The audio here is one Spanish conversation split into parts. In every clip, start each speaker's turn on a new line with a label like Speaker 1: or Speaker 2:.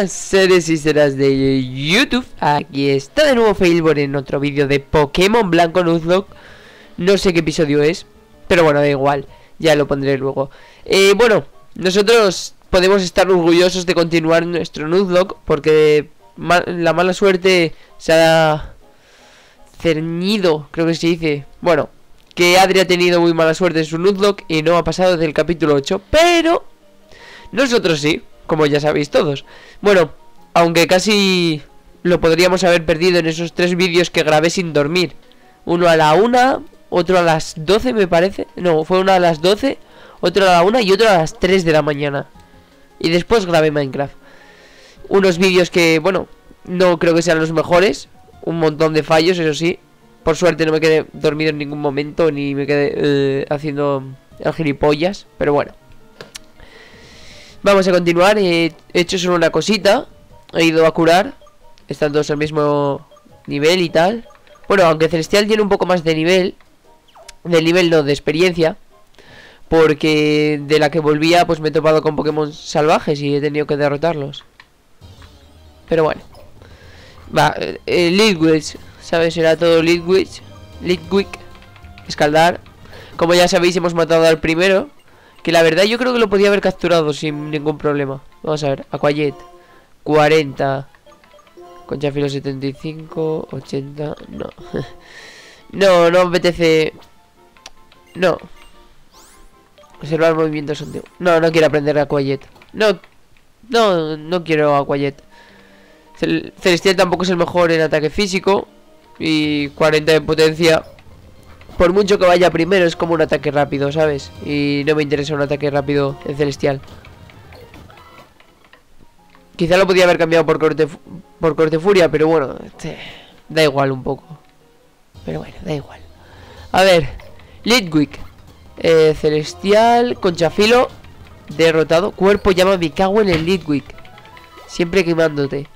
Speaker 1: buenas seres y serás de YouTube. Aquí está de nuevo Failbor en otro vídeo de Pokémon Blanco Nuzlocke. No sé qué episodio es Pero bueno, da igual, ya lo pondré luego. Eh, Bueno, nosotros podemos estar orgullosos de continuar nuestro Nuzlocke Porque la mala suerte se ha cernido, creo que se dice. Bueno, que Adri ha tenido muy mala suerte en su Nuzlocke Y no ha pasado del capítulo 8 Pero nosotros sí como ya sabéis todos. Bueno, aunque casi lo podríamos haber perdido en esos tres vídeos que grabé sin dormir. Uno a la una, otro a las 12 me parece. No, fue uno a las 12, otro a la una y otro a las 3 de la mañana. Y después grabé Minecraft. Unos vídeos que, bueno, no creo que sean los mejores. Un montón de fallos, eso sí. Por suerte no me quedé dormido en ningún momento, ni me quedé eh, haciendo el gilipollas. Pero bueno. Vamos a continuar, he hecho solo una cosita He ido a curar Están todos al mismo nivel y tal. Bueno, aunque Celestial tiene un poco más de nivel Del nivel no, de experiencia Porque de la que volvía pues me he topado con Pokémon salvajes Y he tenido que derrotarlos. Pero bueno. Va, eh, ¿Sabes? Era todo Lidwitch Lidwick Escaldar. Como ya sabéis hemos matado al primero que la verdad yo creo que lo podía haber capturado sin ningún problema. Vamos a ver, Aquayet 40 Conchafilo 75 80 No. No, no apetece. No. Observar movimientos antiguos No, no quiero aprender Aquayet. No, no, no quiero Aquayet. Celestial tampoco es el mejor en ataque físico Y 40 en potencia por mucho que vaya primero es como un ataque rápido, ¿sabes? Y no me interesa un ataque rápido en Celestial. Quizá lo podía haber cambiado por corte, por corte furia, pero bueno, este, da igual un poco. Pero bueno, da igual. A ver, Litwick. Eh, celestial, Conchafilo, derrotado. Cuerpo llama mi cago en el Litwick. Siempre quemándote.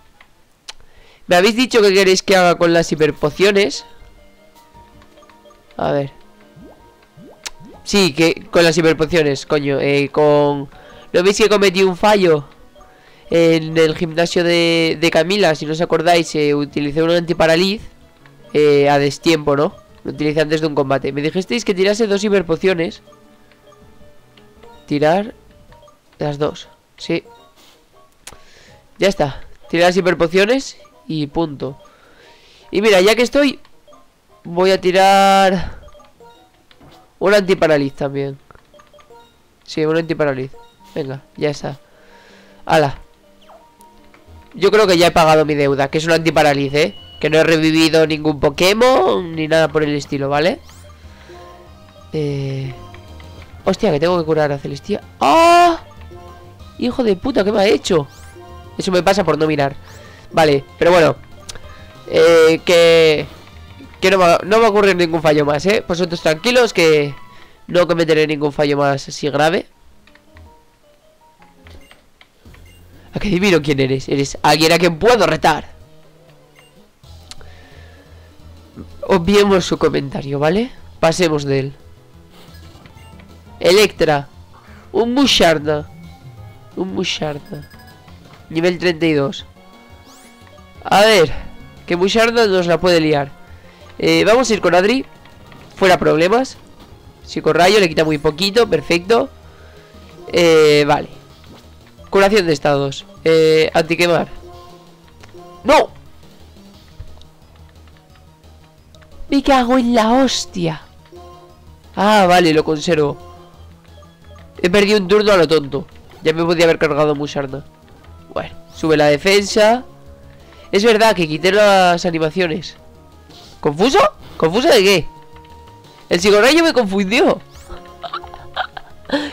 Speaker 1: Me habéis dicho que queréis que haga con las hiperpociones. A ver. Sí, que con las hiperpociones, coño. Eh, con... ¿No veis que cometí un fallo? En el gimnasio de, de Camila, si no os acordáis, eh, utilicé un antiparaliz eh, a destiempo, ¿no? Lo utilicé antes de un combate. Me dijisteis que tirase dos hiperpociones. Tirar las dos. Sí. Ya está. Tirar las hiperpociones y punto. Y mira, ya que estoy, Voy a tirar Un antiparaliz también Sí, un antiparaliz Venga, ya está Hala Yo creo que ya he pagado mi deuda Que es un antiparaliz, ¿eh? Que no he revivido ningún Pokémon Ni nada por el estilo, ¿vale? Eh... Hostia, que tengo que curar a Celestia ¡Ah! Hijo de puta, ¿qué me ha hecho? Eso me pasa por no mirar Vale, pero bueno Eh, que... Que no va, a ocurrir ningún fallo más, ¿eh? Vosotros tranquilos que no cometeré ningún fallo más así grave. ¿A qué adivino quién eres? Eres alguien a quien puedo retar. Obviemos su comentario, ¿vale? Pasemos de él. Electra. Un Musharda. Un Musharda. Nivel 32. A ver. Que Musharda nos la puede liar. Eh, vamos a ir con Adri. Fuera problemas. Psicorrayo le quita muy poquito, perfecto. Eh, Vale. Curación de estados. Eh, Antiquemar. ¡No! Me cago en la hostia. Ah, vale, lo conservo. He perdido un turno a lo tonto. Ya me podía haber cargado Musarda Bueno, sube la defensa. Es verdad que quité las animaciones ¿Confuso? ¿Confuso de qué? El psicorrayo me confundió.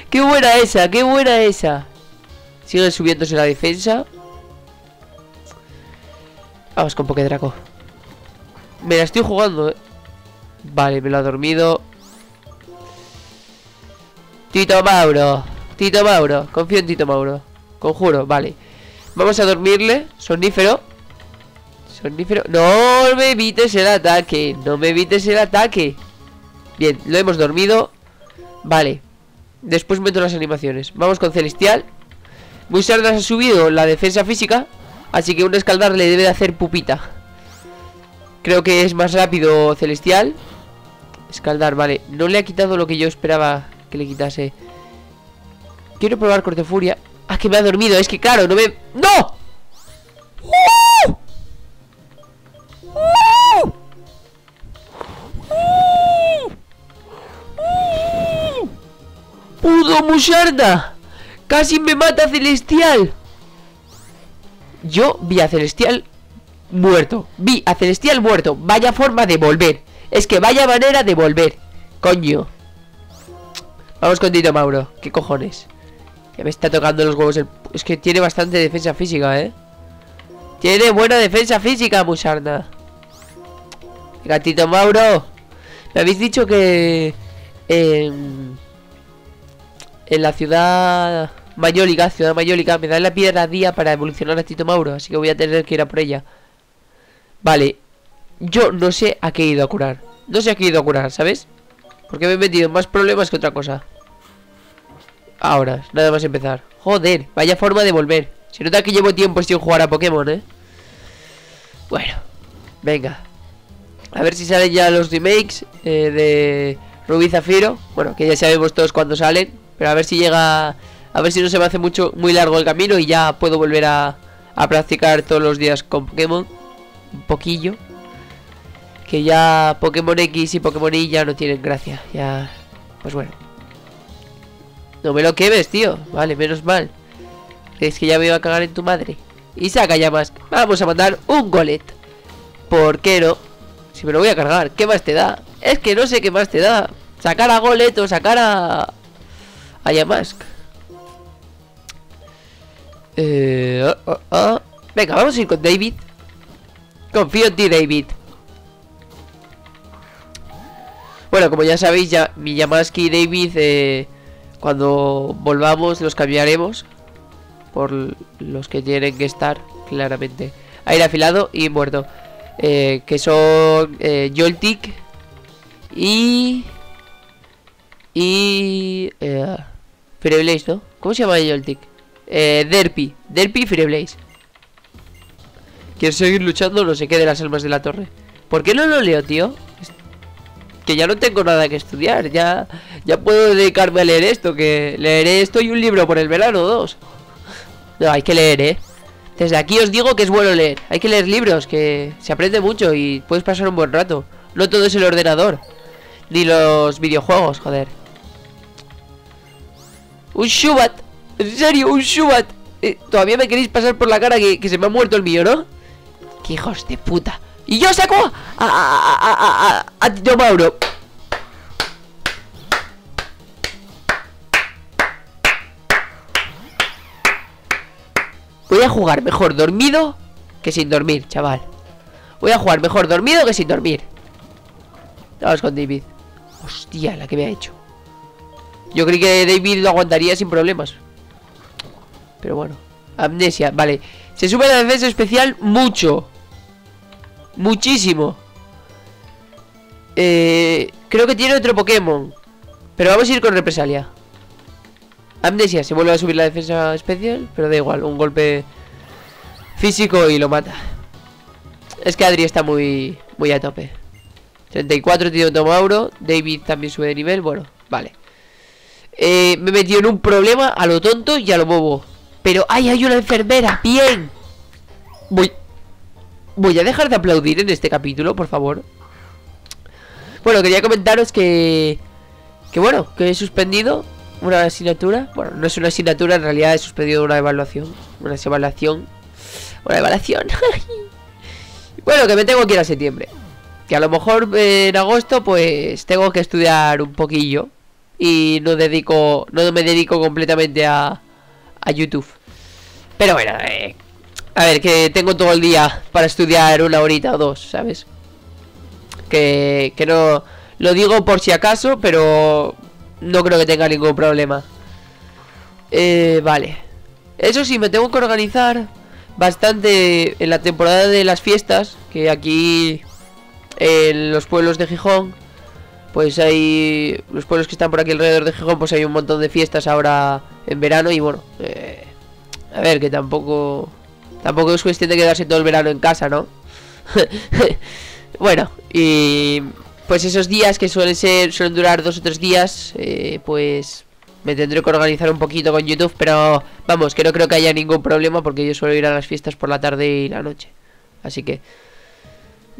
Speaker 1: Qué buena esa, qué buena esa. Sigue subiéndose la defensa Vamos con Pokédraco. Me la estoy jugando, eh. Vale, me lo ha dormido. Tito Mauro Tito Mauro, confío en Tito Mauro. Conjuro, vale. Vamos a dormirle, sonífero no me evites el ataque No me evites el ataque Bien, lo hemos dormido Vale Después meto las animaciones Vamos con Celestial Muy ha subido la defensa física Así que un escaldar le debe de hacer pupita. Creo que es más rápido Celestial. Escaldar, vale. No le ha quitado lo que yo esperaba que le quitase. Quiero probar corte furia. Ah, que me ha dormido. Es que claro, no me... ¡No! ¡Uh! ¡Pudo Musharda! ¡Casi me mata Celestial! Yo vi a Celestial muerto. Vi a Celestial muerto. Vaya forma de volver. Es que vaya manera de volver. Coño. Vamos con Tito Mauro. ¿Qué cojones? Ya me está tocando los huevos. Es que tiene bastante defensa física, ¿eh? Tiene buena defensa física, Musarda. Gatito Mauro. Me habéis dicho que... En, en la ciudad Mayólica, ciudad Mayólica, me da la piedra día para evolucionar a Tito Mauro. Así que voy a tener que ir a por ella. Vale. Yo no sé a qué he ido a curar. No sé a qué he ido a curar, ¿sabes? Porque me he metido más problemas que otra cosa. Ahora, nada más empezar. Joder, vaya forma de volver. Se nota que llevo tiempo sin jugar a Pokémon, ¿eh? Bueno, venga. A ver si salen ya los remakes eh, de Rubí Zafiro. Bueno, que ya sabemos todos cuándo salen. Pero a ver si llega... A ver si no se me hace mucho muy largo el camino y ya puedo volver a, a practicar todos los días con Pokémon. Un poquillo. Que ya Pokémon X y Pokémon Y ya no tienen gracia. Ya... Pues bueno. No me lo quemes, tío. Vale, menos mal. Es que ya me iba a cagar en tu madre. Y saca ya más. Vamos a mandar un golet. ¿Por qué no? Si me lo voy a cargar, ¿qué más te da? Es que no sé qué más te da. Sacar a golet o sacar a... A Yamask. Eh, oh, oh, oh. Venga, vamos a ir con David. Confío en ti, David. Bueno, como ya sabéis, ya mi Yamask y David... Eh, cuando volvamos los cambiaremos por los que tienen que estar, claramente. Aire afilado y muerto. Eh, que son eh, Joltik y... Y... Fireblaze, ¿no? ¿Cómo se llama Joltik? Eh, Derpy. Derpy y Fireblaze. ¿Quieres seguir luchando? No sé qué de las almas de la torre. ¿Por qué no lo leo, tío? que ya no tengo nada que estudiar, ya, ya puedo dedicarme a leer esto, que leeré esto y un libro por el verano, dos. No, hay que leer, ¿eh? Desde aquí os digo que es bueno leer, hay que leer libros, que se aprende mucho y puedes pasar un buen rato. No todo es el ordenador, ni los videojuegos, joder. Un Shubat, en serio, un Shubat. Eh, Todavía me queréis pasar por la cara que, que se me ha muerto el mío, ¿no? ¡Qué hijos de puta! Y yo saco a, a, a, Tito Mauro. Voy a jugar mejor dormido que sin dormir, chaval. Voy a jugar mejor dormido que sin dormir. Vamos con David. Hostia, la que me ha hecho. Yo creí que David lo aguantaría sin problemas. Pero bueno. Amnesia, vale. Se sube la defensa especial mucho. Muchísimo. Eh, creo que tiene otro Pokémon. Pero vamos a ir con represalia. Amnesia, se vuelve a subir la defensa especial, pero da igual, un golpe físico y lo mata. Es que Adri está muy, muy a tope. 34 tiene Tomauro, David también sube de nivel, bueno, vale. Eh, me he metido en un problema a lo tonto y a lo bobo. Pero, ¡ay, hay una enfermera! ¡Bien! Voy, Voy a dejar de aplaudir en este capítulo, por favor Bueno, quería comentaros que... Que bueno, que he suspendido una asignatura Bueno, no es una asignatura, en realidad he suspendido una evaluación Una evaluación Una evaluación Bueno, que me tengo que ir a septiembre Que a lo mejor en agosto pues tengo que estudiar un poquillo Y no dedico No me dedico completamente a, a YouTube Pero bueno, eh, a ver, que tengo todo el día para estudiar una horita o dos, ¿sabes? Que, que no... Lo digo por si acaso, pero no creo que tenga ningún problema. Eh, vale. Eso sí, me tengo que organizar bastante en la temporada de las fiestas, que aquí en los pueblos de Gijón, pues hay... Los pueblos que están por aquí alrededor de Gijón, pues hay un montón de fiestas ahora en verano y bueno... Eh, a ver, que tampoco Tampoco es cuestión de quedarse todo el verano en casa, ¿no? bueno, y pues esos días que suelen ser, suelen durar dos o tres días, eh, pues me tendré que organizar un poquito con YouTube, pero vamos, que no creo que haya ningún problema porque yo suelo ir a las fiestas por la tarde y la noche. Así que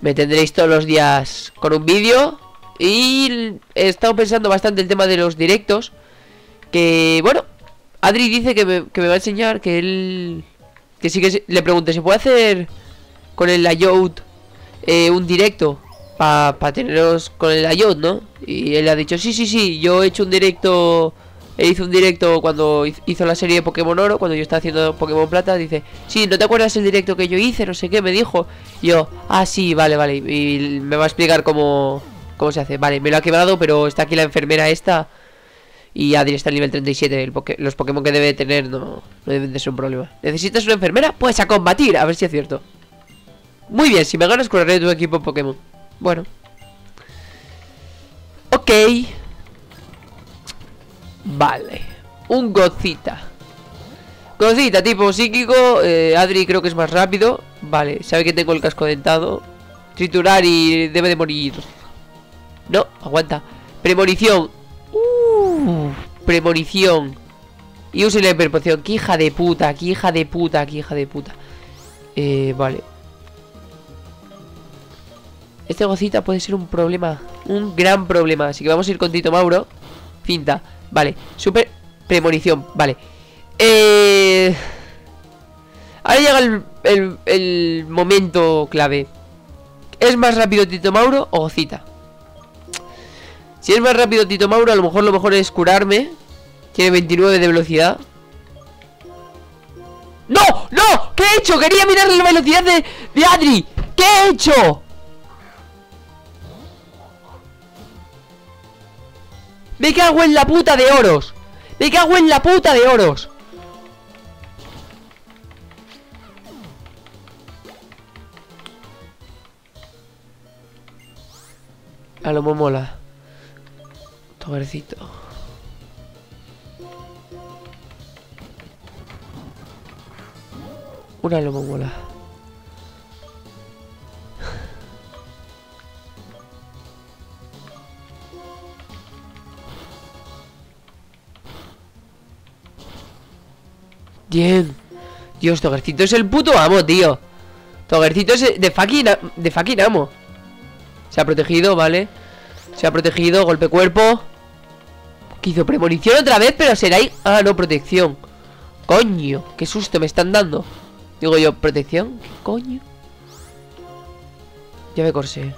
Speaker 1: me tendréis todos los días con un vídeo y he estado pensando bastante el tema de los directos, que bueno, Adri dice que me, que me va a enseñar que él que sí que le pregunte, ¿se puede hacer con el layout eh, un directo? Para pa teneros con el layout, ¿no? Y él ha dicho, sí, sí, sí, yo he hecho un directo... Él hizo un directo cuando hizo la serie de Pokémon Oro, cuando yo estaba haciendo Pokémon Plata, dice, sí, ¿no te acuerdas el directo que yo hice? No sé qué, me dijo. yo, ah, sí, vale, vale. Y me va a explicar cómo, cómo se hace. Vale, me lo ha quebrado, pero está aquí la enfermera esta y Adri está al nivel 37. los Pokémon que debe tener no, no deben de ser un problema. ¿Necesitas una enfermera? Pues a combatir, a ver si es cierto. Muy bien, si me ganas correré tu equipo Pokémon. Bueno. Ok. Vale. Un Gocita. Gocita, tipo psíquico. Eh, Adri creo que es más rápido. Vale, sabe que tengo el casco dentado. Triturar y debe de morir. No, aguanta. Premonición premonición. Y use la hiperpoción. ¡Qué hija de puta! ¡Qué hija de puta! ¡Qué hija de puta! Eh, vale. Este gocita puede ser un problema. Un gran problema. Así que vamos a ir con Tito Mauro. Finta. Vale. Super premonición. Vale. Eh... Ahora llega el, el, el momento clave. ¿Es más rápido Tito Mauro o Gocita? Si es más rápido Tito Mauro, a lo mejor lo mejor es curarme. Tiene 29 de velocidad. ¡No! ¡No! ¿Qué he hecho? Quería mirar la velocidad de, de Adri. ¿Qué he hecho? Me cago en la puta de oros. Me cago en la puta de oros. A lo mola. Tobercito. Una lomo mola. Bien. Dios, Togercito es el puto amo, tío. Togercito es de fucking, de fucking amo. Se ha protegido, ¿vale? Se ha protegido, golpe cuerpo. Que hizo premonición otra vez, pero será ahí. Ah, no, protección. Coño, qué susto me están dando. Digo yo, ¿protección? ¿Qué coño? Ya me corsé.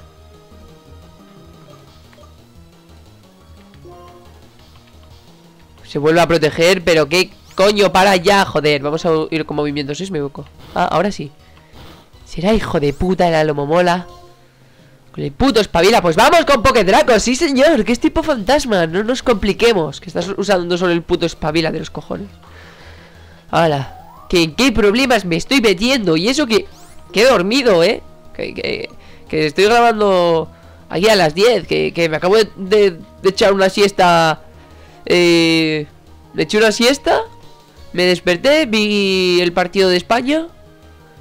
Speaker 1: Se vuelve a proteger, pero qué coño, para ya, joder. Vamos a ir con movimiento sísmico. Ah, ahora sí. Será hijo de puta el alomomola. Con el puto espabila, pues vamos con Pokédraco, sí señor, que es tipo fantasma, no nos compliquemos, que estás usando solo el puto espabila de los cojones. Hala, que en qué problemas me estoy metiendo, y eso que, que he dormido, eh, que, que, estoy grabando aquí a las 10, que, que me acabo de, echar una siesta, eh, me eché una siesta, me desperté, vi el partido de España,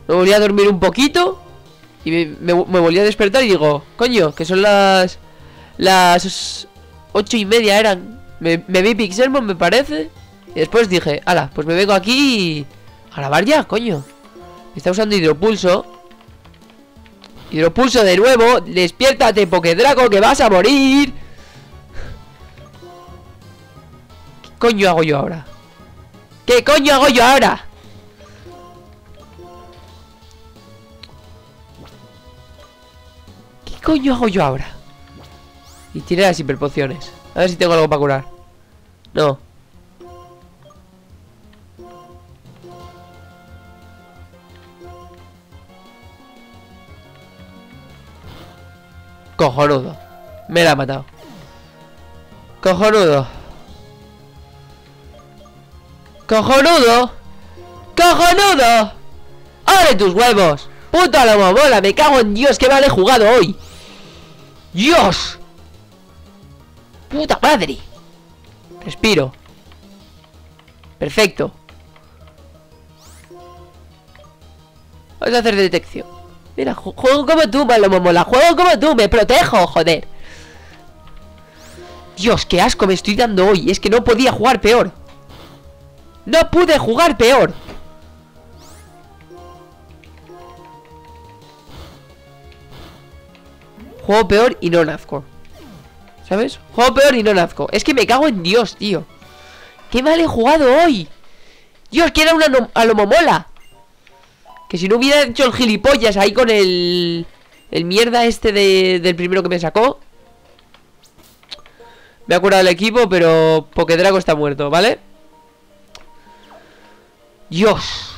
Speaker 1: me volví a dormir un poquito y me, volví a despertar y digo, coño, que son las... Las... Ocho y media eran. Me, vi Pixelmon, me parece. Y después dije, ala, pues me vengo aquí a grabar ya, coño. Está usando hidropulso. Hidropulso de nuevo. Despiértate, Pokédraco, que vas a morir. ¿Qué coño hago yo ahora? ¿Qué coño hago yo ahora? Coño hago yo ahora? Y tiré las hiperpociones. A ver si tengo algo para curar. No. Cojonudo. Me la ha matado. Cojonudo. Cojonudo. Cojonudo. ¡Abre tus huevos! ¡Puta la mamola! ¡Me cago en Dios! ¡Qué mal he jugado hoy! ¡Dios! ¡Puta madre! Respiro Perfecto Vamos a hacer detección. Mira, juego como tú, Mola. Juego como tú, me protejo, joder. Dios, qué asco me estoy dando hoy. Es que no podía jugar peor. No pude jugar peor. Juego peor y no nazco. ¿Sabes? Juego peor y no nazco. Es que me cago en Dios, tío. Qué mal he jugado hoy. Dios, que era una mola Que si no hubiera hecho el gilipollas ahí con el... El mierda este del primero que me sacó. Me ha curado el equipo, pero Pokedrago está muerto, ¿vale? Dios.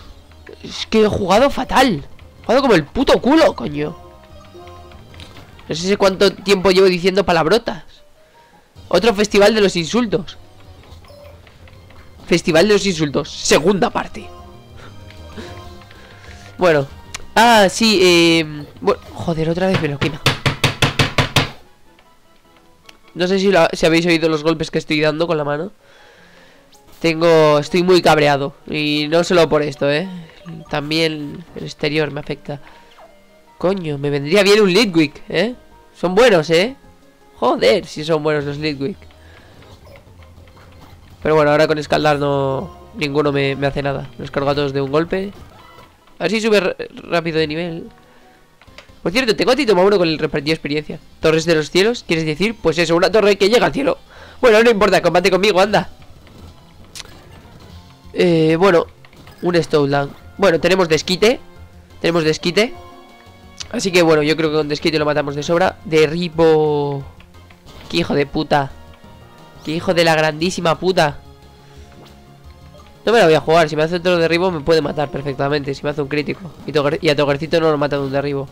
Speaker 1: Es que he jugado fatal. He jugado como el puto culo, coño. No sé cuánto tiempo llevo diciendo palabrotas. Otro festival de los insultos. Festival de los insultos. Segunda parte. Bueno. Ah, sí, eh... joder, otra vez me lo quema. No sé si, si habéis oído los golpes que estoy dando con la mano. Tengo... Estoy muy cabreado. Y no solo por esto, ¿eh? También el exterior me afecta. Coño, me vendría bien un Lidwick, ¿eh? Son buenos, ¿eh? Joder, si son buenos los Lidwick. Pero bueno, ahora con escaldar no... Ninguno me, hace nada. Los cargo a todos de un golpe. A ver si sube rápido de nivel. Por cierto, tengo a ti uno con el repartido experiencia. Torres de los cielos, ¿quieres decir? Pues eso, una torre que llega al cielo. Bueno, no importa, combate conmigo, anda. Eh, bueno, un Stowland. Bueno, tenemos desquite. Tenemos desquite. Así que bueno, yo creo que con desquite lo matamos de sobra. Derribo. Qué hijo de puta. Qué hijo de la grandísima puta. No me la voy a jugar. Si me hace otro derribo me puede matar perfectamente. Si me hace un crítico. Y, a Togercito no lo mata de un derribo.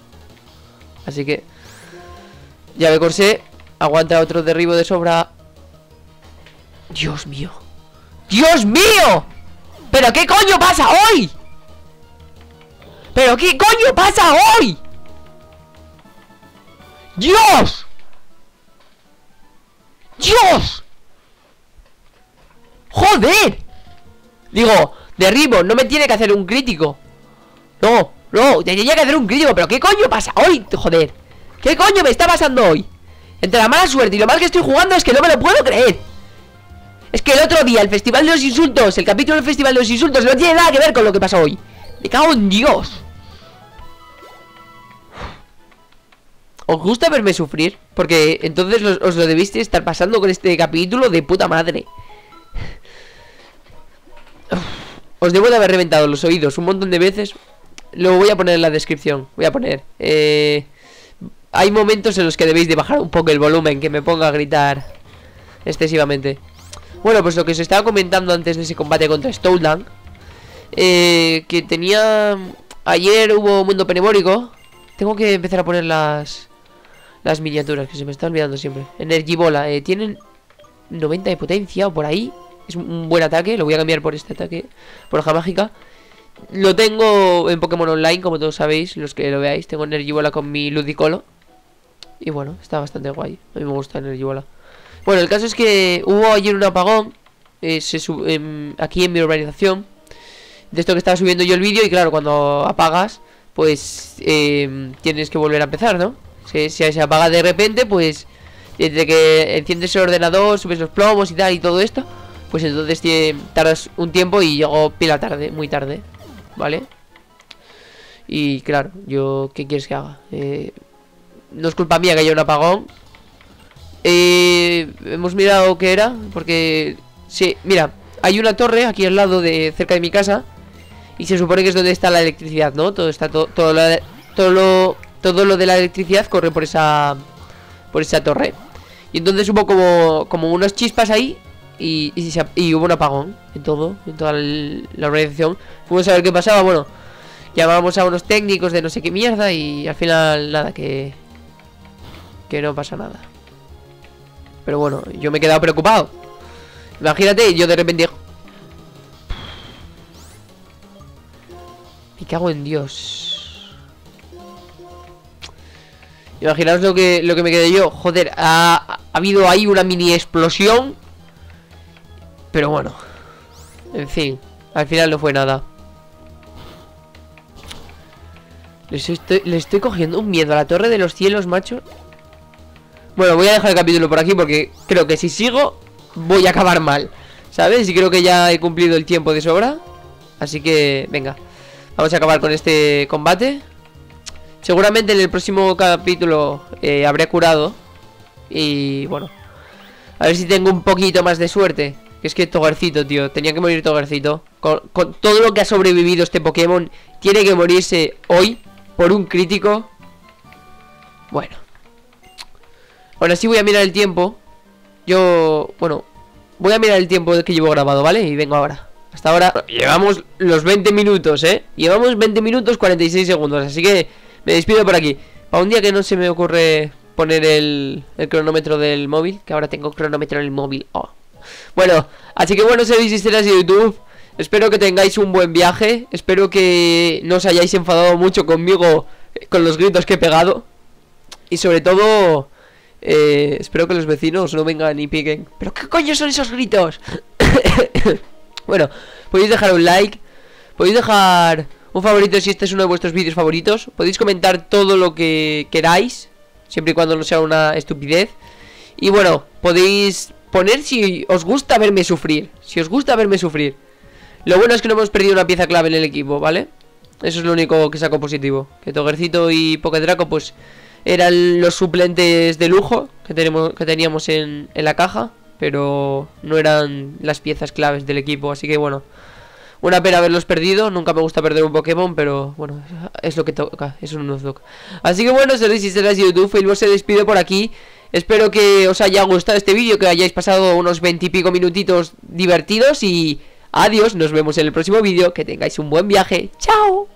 Speaker 1: Así que... Me corsé. Aguanta otro derribo de sobra. Dios mío. ¡Dios mío! ¿Pero qué coño pasa hoy? ¿Pero qué coño pasa hoy? ¡Dios! ¡Dios! ¡Joder! Digo, derribo, no me tiene que hacer un crítico No, no, tenía que hacer un crítico Pero ¿qué coño pasa hoy? Joder ¿Qué coño me está pasando hoy? Entre la mala suerte y lo mal que estoy jugando es que no me lo puedo creer Es que el otro día, el Festival de los Insultos El capítulo del Festival de los Insultos No tiene nada que ver con lo que pasa hoy Me cago en Dios ¿Os gusta verme sufrir? Porque entonces os lo debiste estar pasando con este capítulo de puta madre. Os debo de haber reventado los oídos un montón de veces. Lo voy a poner en la descripción Voy a poner eh, Hay momentos en los que debéis de bajar un poco el volumen Que me ponga a gritar Excesivamente. Bueno, pues lo que os estaba comentando antes de ese combate contra Stoutland eh, Que tenía... Ayer hubo Mundo Penebórico Tengo que empezar a poner las... Las miniaturas, que se me está olvidando siempre. Energibola, eh, tienen 90 de potencia o por ahí. Es un buen ataque, lo voy a cambiar por este ataque Por hoja mágica. Lo tengo en Pokémon Online, como todos sabéis Los que lo veáis, tengo Energibola con mi Ludicolo. Y bueno, está bastante guay. A mí me gusta Energibola. Bueno, el caso es que hubo ayer un apagón eh, se Aquí en mi urbanización. De esto que estaba subiendo yo el vídeo Y claro, cuando apagas Pues eh, tienes que volver a empezar, ¿no? Si, se apaga de repente, pues Desde que enciendes el ordenador Subes los plomos y tal y todo esto pues entonces tardas un tiempo y llego pila tarde, muy tarde, ¿vale? Y claro, yo, ¿qué quieres que haga? Eh, no es culpa mía que haya un apagón. Eh, hemos mirado qué era, porque, sí, mira, hay una torre aquí al lado de cerca de mi casa y se supone que es donde está la electricidad, ¿no? Todo está todo, todo lo todo lo de la electricidad corre por esa por esa torre. Y entonces hubo como como unas chispas ahí y, hubo un apagón en todo, en toda la organización. Fuimos a ver qué pasaba, bueno, llamábamos a unos técnicos de no sé qué mierda y al final nada, que, que no pasa nada. Pero bueno, yo me he quedado preocupado. Imagínate, yo de repente... Me cago en Dios. Imaginaos lo que, lo que me quedé yo. Joder, ha, ha habido ahí una mini explosión pero bueno. En fin. Al final no fue nada. Les estoy, le estoy cogiendo un miedo a la torre de los cielos, macho. Bueno, voy a dejar el capítulo por aquí porque creo que si sigo voy a acabar mal. ¿Sabes? Y creo que ya he cumplido el tiempo de sobra. Así que, venga. Vamos a acabar con este combate. Seguramente en el próximo capítulo eh, habré curado. Y bueno. A ver si tengo un poquito más de suerte. Que es que Togarcito, tío. Tenía que morir Togarcito. Con, con todo lo que ha sobrevivido este Pokémon, tiene que morirse hoy por un crítico. Bueno. Ahora sí voy a mirar el tiempo. Yo, bueno, voy a mirar el tiempo que llevo grabado, ¿vale? Y vengo ahora. Hasta ahora llevamos los 20 minutos, ¿eh? Llevamos 20 minutos 46 segundos, así que me despido por aquí. Para un día que no se me ocurre poner el, el cronómetro del móvil, que ahora tengo cronómetro en el móvil. Oh. Bueno, así que bueno, seréis historias de YouTube. Espero que tengáis un buen viaje. Espero que no os hayáis enfadado mucho conmigo eh, con los gritos que he pegado. Y sobre todo, eh, espero que los vecinos no vengan y piquen. ¿Pero qué coño son esos gritos? bueno, podéis dejar un like. Podéis dejar un favorito si este es uno de vuestros vídeos favoritos. Podéis comentar todo lo que queráis. Siempre y cuando no sea una estupidez. Y bueno, podéis poner si os gusta verme sufrir. Si os gusta verme sufrir. Lo bueno es que no hemos perdido una pieza clave en el equipo, ¿vale? Eso es lo único que saco positivo. Que Togercito y Pokedraco, pues eran los suplentes de lujo que, tenemos, que teníamos en, en la caja, pero no eran las piezas claves del equipo, así que bueno, una pena haberlos perdido, nunca me gusta perder un Pokémon, pero bueno, es lo que toca, es un Nuzlocke. Así que bueno, seréis y serás YouTube, Facebook se despide por aquí. Espero que os haya gustado este vídeo, que hayáis pasado unos veintipico minutitos divertidos y adiós, nos vemos en el próximo vídeo, que tengáis un buen viaje, chao.